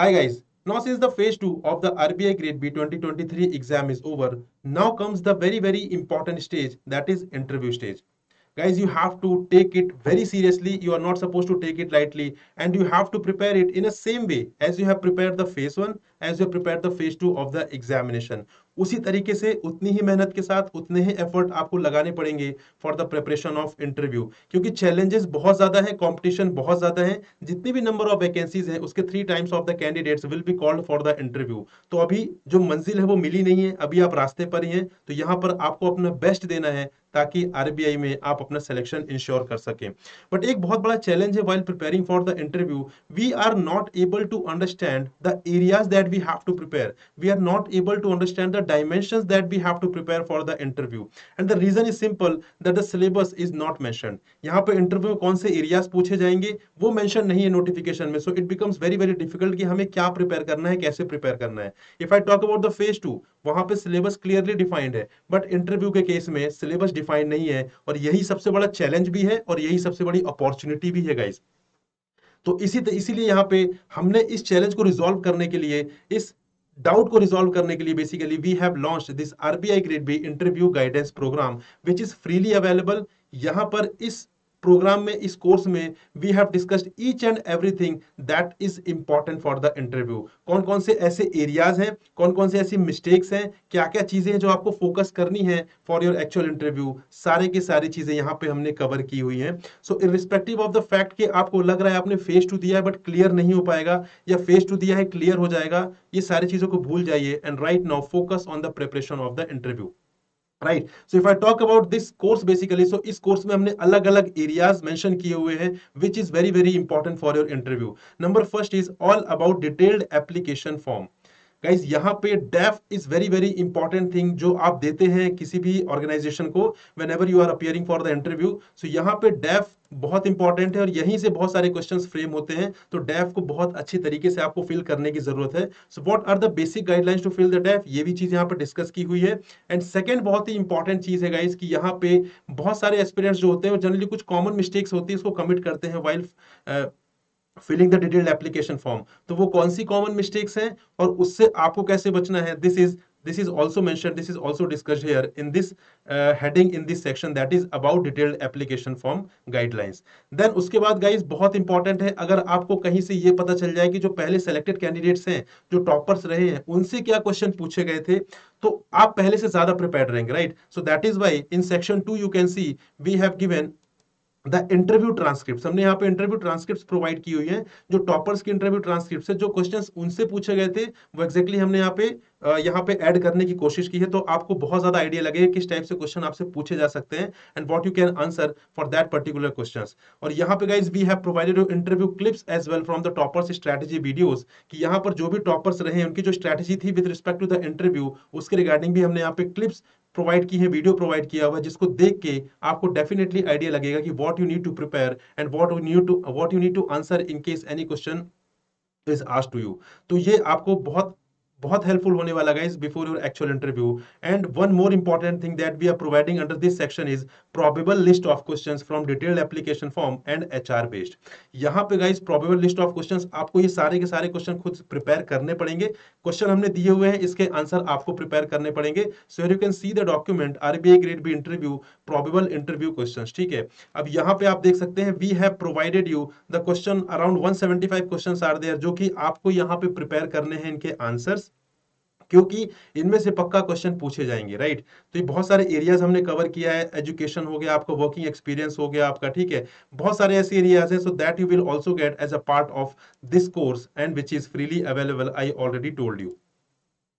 Hi guys, now since the phase 2 of the RBI Grade B 2023 exam is over, now comes the very very important stage that is interview stage. Guys, you have to take it very seriously. You are not supposed to take it lightly. And you have to prepare it in the same way as you have prepared the phase 1 as you have prepared the phase 2 of the examination. उसी तरीके से उतनी ही मेहनत के साथ उतने ही effort आपको लगाने पड़ेंगे for the preparation of interview क्योंकि चैलेंजेस बहुत ज़्यादा है कंपटीशन बहुत ज़्यादा है। जितनी भी नंबर ऑफ़ वैकेंसीज है उसके three times of the candidates will be called for the interview तो अभी जो मंजिल है वो मिली नहीं है अभी आप रास्ते पर ही हैं। तो यहाँ पर आपको अपना बेस्ट देना है। ताकि आरबीआई में आप अपना सिलेक्शन इंश्योर कर सकें। बट एक बहुत बड़ा चैलेंज है while preparing for the interview we are not able to understand the areas that we have to prepare we are not able to understand the dimensions that we have to prepare for the interview. And the reason is simple, that the syllabus is not mentioned. यहाँ पे interview में कौन से areas पूछे जाएँगे, वो mention नहीं है नोटिफिकेशन में so it becomes very very difficult कि हमें क्या प्रिपेयर करना है, कैसे प्रिपेयर करना है। If I talk about the phase two वहाँ पे सिलेबस क्लियरली डिफाइंड है। बट इंटरव्यू के केस में सिलेबस डिफाइंड नहीं है और यही सबसे बड़ा चैलेंज भी है और यही सबसे बड़ी अपॉर्चुनिटी भी है गाइस तो इसी इसीलिए यहाँ पे हमने इस चैलेंज को रिजॉल्व करने के लिए, इस डाउट को रिजॉल्व करने के लिए basically we have launch this RBI grade B interview guidance program which is freely available यहाँ पर इस प्रोग्राम में इस कोर्स में we have discussed each and everything that is important for the interview कौन कौन से ऐसे एरियाज़ हैं, कौन कौन से ऐसी मिस्टेक्स हैं, क्या क्या चीज़ें हैं जो आपको फोकस करनी है फॉर योर एक्चुअल इंटरव्यू सारे की सारी चीज़ें यहाँ पे हमने कवर की हुई हैं। So irrespective of the fact कि आपको लग रहा है आपने फेस टू दिया है बट क्लियर नहीं हो पाएगा, या फेस टू दिया है क्लियर हो जाएगा, ये सारी चीज़ों को भूल जाइए। And right now focus on the preparation of the interview right so if I talk about this course basically so इस कोर्स में हमने अलग अलग एरियाज़ मेंशन किए हुए हैं which is very very important for your interview number first is all about detailed application form guys यहाँ पे DAF is very very important thing जो आप देते हैं किसी भी ऑर्गेनाइजेशन को whenever you are appearing for the interview so यहाँ पे डेफ बहुत इंपॉर्टेंट है और यहीं से बहुत सारे क्वेश्चंस फ्रेम होते हैं। तो डेफ को बहुत अच्छी तरीके से आपको फिल करने की ज़रूरत है। So what are the basic guidelines to fill the DAF ये भी चीज़ यहाँ पर डिस्कस की हुई है। एंड सेकंड बहुत ही इंपॉर्टेंट चीज़ है गाइज़ कि यहाँ पे बहुत सारे एक्सपीरियंस जो होते हैं जनरली कुछ कॉमन मिस्टेक्स होती है उसको कमिट करते हैं while filling the detailed application form तो वो कौन सी कॉमन मिस्टेक्स हैं और उससे आपको कैसे बचना है? This is is also mentioned this is also discussed here in this uh, heading in this section that is about detailed application form guidelines. Then उसके बाद guys बहुत इंपॉर्टेंट है अगर आपको कहीं से ये पता चल जाए कि जो पहले सेलेक्टेड कैंडिडेट्स हैं जो टॉपर्स रहे हैं उनसे क्या क्वेश्चन पूछे गए थे तो आप पहले से ज़्यादा प्रिपेयर रहेंगे right so that is why in section two you can see we have given the interview transcript हमने यहाँ पे इंटरव्यू ट्रांसक्रिप्ट प्रोवाइड की हुई है, जो टॉपर्स की इंटरव्यू ट्रांसक्रिप्ट है, जो क्वेश्चंस उनसे पूछे गए थे, वो एक्जेक्टली हमने यहाँ पे यहाँ पे ऐड करने की कोशिश की है। तो आपको बहुत ज़्यादा आइडिया लगेगा किस टाइप से क्वेश्चन आपसे पूछे जा सकते हैं and what you can answer for that particular question और यहाँ पे guys we have provided interview clips as well from the toppers strategy videos कि यहाँ पर जो भी टॉपर्स रहे उनकी जो स्ट्रेटेजी थी with respect to the interview उसके रिगार्डिंग भी हमने यहाँ पे क्लिप्स प्रोवाइड की है वीडियो प्रोवाइड किया हुआ जिसको देख के आपको डेफिनेटली आइडिया लगेगा कि what you need to prepare and what you need to what you need to answer in case any question is asked to you तो ये आपको बहुत बहुत हेल्पफुल होने वाला guys before your actual interview and one more important thing that we are providing under this section is probable list of questions from detailed application form and HR based यहाँ पे guys probable list of questions आपको ये सारे के सारे question खुद prepare करने पड़ेंगे। क्वेश्चन हमने दिए हुए हैं, इसके आंसर आपको प्रिपेयर करने पड़ेंगे। So you can see the document RBI grade B interview probable interview question ठीक है? अब यहाँ पे आप देख सकते हैं we have provided you the question around 175 questions are there जो कि आपको यहाँ पे प्रिपेयर करने हैं इनके आंसर्स क्योंकि इनमें से पक्का क्वेश्चन पूछे जाएँगे राइट तो ये बहुत सारे एरियाज़ हमने कवर किया है एजुकेशन हो गया, आपका वर्किंग एक्सपीरियंस हो गया आपका, ठीक है? बहुत सारे ऐसे एरियाज़ हैं so that you will also get as a part of this course and which is freely available I already told you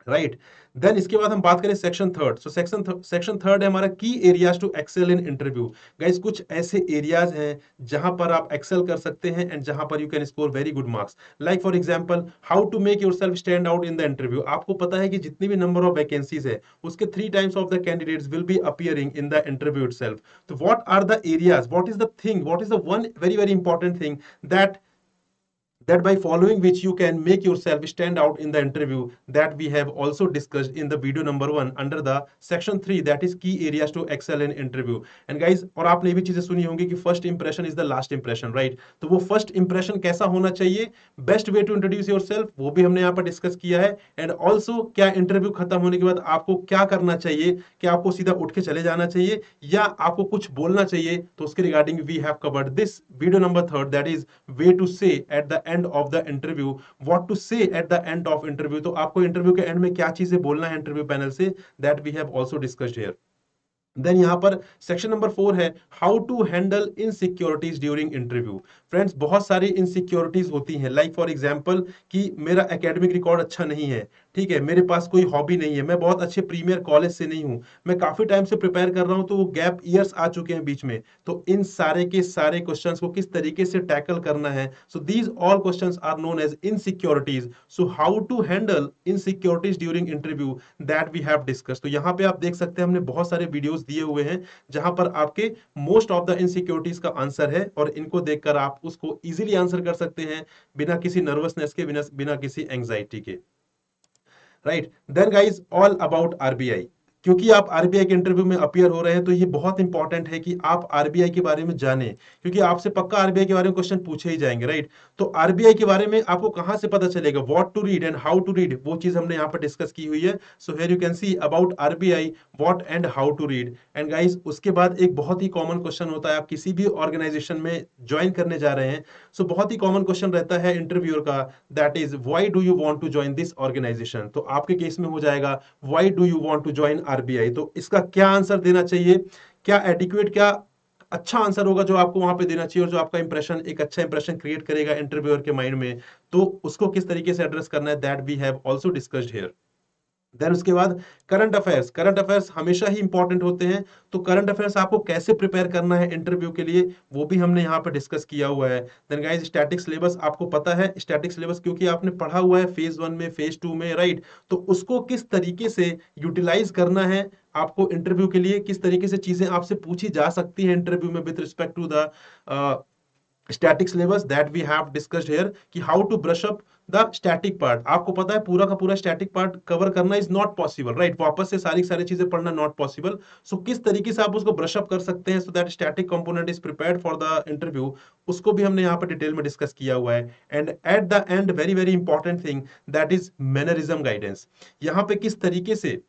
right then इसके बाद हम बात करें section third so section section third है हमारा की areas to excel in interview guys कुछ ऐसे एरियाज़ हैं जहाँ पर आप एक्सेल कर सकते हैं एंड जहाँ पर you can score very good marks like for example how to make yourself stand out in the interview आपको पता है कि जितनी भी नंबर ऑफ़ वैकेंसीज है, उसके three times of the candidates will be appearing in the interview itself तो what are the areas what is the thing what is the one very very important thing that that by following which you can make yourself stand out in the interview that we have also discussed in the video number one under the section three that is key areas to excel in interview and guys और आपने ये भी चीज़ें सुनी होंगी कि first impression is the last impression right तो वो first impression कैसा होना चाहिए best way to introduce yourself वो भी हमने यहाँ पर डिस्कस किया है and also क्या इंटरव्यू खत्म होने के बाद आपको क्या करना चाहिए कि आपको सीधा उठ के चले जाना चाहिए या आपको कुछ बोलना चाहिए तो उसके regarding we have covered this video number third that is way to say at the end of the interview what to say at the end of interview तो आपको इंटरव्यू के एंड में क्या चीज़ें बोलना है इंटरव्यू पैनल से? That we have also discussed here then यहाँ पर सेक्शन नंबर फोर है how to handle insecurities during interview friends बहुत सारी इनसिक्योरिटीज होती हैं। लाइक फॉर एग्जांपल कि मेरा एकेडमिक रिकॉर्ड अच्छा नहीं है। ठीक है, मेरे पास कोई हॉबी नहीं है। मैं बहुत अच्छे प्रीमियर कॉलेज से नहीं हूँ। मैं काफ़ी टाइम से प्रिपेयर कर रहा हूँ तो वो गैप ईयर्स आ चुके हैं बीच में। तो इन सारे के सारे क्वेश्चंस को किस तरीके से टैकल करना है? So these all questions are known as insecurities so how to handle insecurities during interview that we have discuss तो यहाँ पे आप देख सकते हैं, हमने बहुत सारे वीडियोज़ दिए हुए हैं, जहाँ पर आपके मोस्ट ऑफ़ द इनसिक्योरिटीज का आंसर है और इनको देखकर आप उसको इजीली आंसर कर सकते हैं, बिना किसी नर्वसनेस के, बिना बिना किसी एंग्जाइटी के। Right then guys all about RBI क्योंकि आप आरबीआई के इंटरव्यू में अपियर हो रहे हैं तो ये बहुत इंपॉर्टेंट है कि आप आरबीआई के बारे में जाने, क्योंकि आपसे पक्का आरबीआई के बारे में क्वेश्चन पूछे ही जाएँगे राइट तो आरबीआई के बारे में आपको कहाँ से पता चलेगा? What to read and how to read वो चीज़ हमने यहाँ पर डिस्कस की हुई है। So here you can see about RBI what and how to read and guys उसके बाद एक बहुत ही कॉमन क्वेश्चन होता है, आप किसी भी ऑर्गेनाइजेशन में ज्वाइन करने जा रहे हैं सो so बहुत ही कॉमन क्वेश्चन रहता है इंटरव्यूअर का that is why do you want to join this organization तो आपके केस में हो जाएगा why do you want to join RBI. तो इसका क्या आंसर देना चाहिए? क्या एडिक्यूट क्या अच्छा आंसर होगा जो आपको वहाँ पे देना चाहिए और जो आपका इंप्रेशन एक अच्छा इंप्रेशन क्रिएट करेगा इंटरव्यूअर के माइंड में? तो उसको किस तरीके से एड्रेस करना है? That we have also discussed here then उसके बाद करंट अफेयर्स करंट अफेयर्स हमेशा ही इंपॉर्टेंट होते हैं. तो करंट अफेयर्स आपको कैसे प्रिपेयर करना है इंटरव्यू के लिए, वो भी हमने यहाँ पर डिस्कस किया हुआ है. देन गाइस स्टैटिक सिलेबस आपको पता है स्टैटिक सिलेबस क्योंकि आपने पढ़ा हुआ है फ़ेज़ वन में फ़ेज़ टू में राइट तो उसको किस तरीके से यूटिलाइज करना है आपको इंटरव्यू के लिए, किस तरीके से चीज़ें आपसे पूछी जा सकती है इंटरव्यू में with respect to the static syllabus that we have discussed here कि how to brush up the static part आपको पता है पूरा का पूरा स्टैटिक पार्ट कवर करना इज़ नॉट पॉसिबल राइट वापस से सारी सारी चीज़ें पढ़ना नॉट पॉसिबल सो किस तरीके से आप उसको ब्रश अप कर सकते हैं? So that static component is prepared for the interview उसको भी हमने यहाँ पर डिटेल में डिस्कस किया हुआ है। And at the end very very important thing that is mannerism guidance यहाँ पे किस तरीके से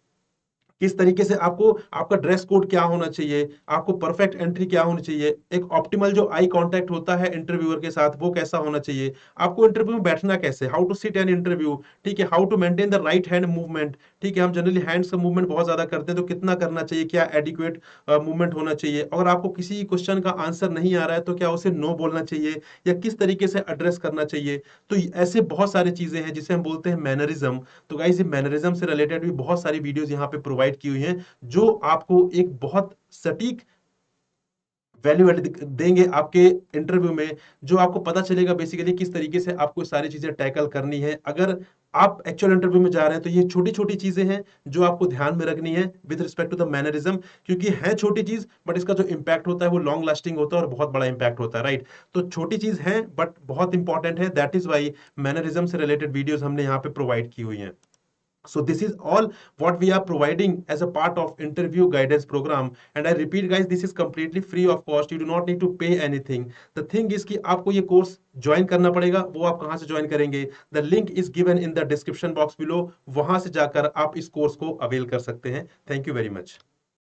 किस तरीके से आपको, आपका ड्रेस कोड क्या होना चाहिए, आपको परफेक्ट एंट्री क्या होनी चाहिए, एक ऑप्टिमल जो आई कांटेक्ट होता है इंटरव्यूअर के साथ, वो कैसा होना चाहिए, आपको इंटरव्यू में बैठना कैसे how to sit an interview ठीक है how to maintain the right hand movement ठीक है, हम जनरली हैंड्स का मूवमेंट बहुत ज़्यादा करते हैं तो कितना करना चाहिए, क्या एडिक्वेट मूवमेंट होना चाहिए, अगर आपको किसी क्वेश्चन का आंसर नहीं आ रहा है तो क्या उसे नो बोलना चाहिए, या किस तरीके से एड्रेस करना चाहिए तो ऐसे बहुत सारी चीज़ें हैं, जिसे हम बोलते हैं मैनरिज्म तो गाइस ये मैनरिज्म से रिलेटेड भी बहुत सारी वीडियोस यहाँ पे प्रोवाइड प्रोवाइड की हुई है, जो आपको एक बहुत सटीक वैल्यू देंगे आपके इंटरव्यू में, जो आपको पता चलेगा बेसिकली किस तरीके से आपको सारी चीज़ें टैकल करनी है। अगर आप एक्चुअल इंटरव्यू में जा रहे हैं तो ये छोटी छोटी चीज़ें हैं, जो आपको ध्यान में रखनी है with respect to the mannerism क्योंकि है छोटी चीज़ बट इसका जो इंपैक्ट होता है, वो लॉन्ग लास्टिंग होता है और बहुत बड़ा इंपैक्ट होता है राइट तो छोटी चीज़ है बट बहुत इंपॉर्टेंट है दैट इज़ वाई मैनरिज्म से रिलेटेड वीडियोज़ हमने यहाँ पे प्रोवाइड की हुई है। So this is all what we are providing as a part of interview guidance program and i repeat guys this is completely free of cost you do not need to pay anything the thing is ki aapko ye course join करना पड़ेगा वो आप कहाँ से join करेंगे the link is given in the description box below वहाँ से जाकर आप इस course को avail कर सकते हैं thank you very much